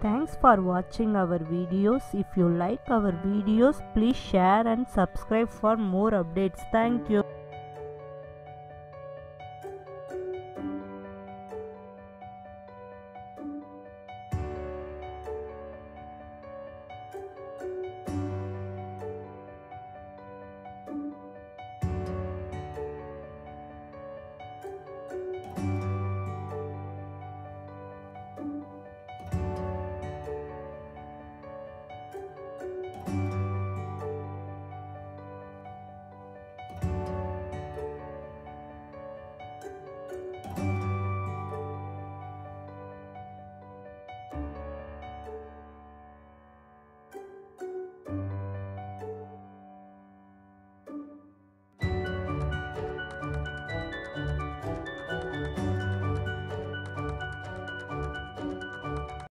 Thanks for watching our videos. If you like our videos, please share and subscribe for more updates. Thank you.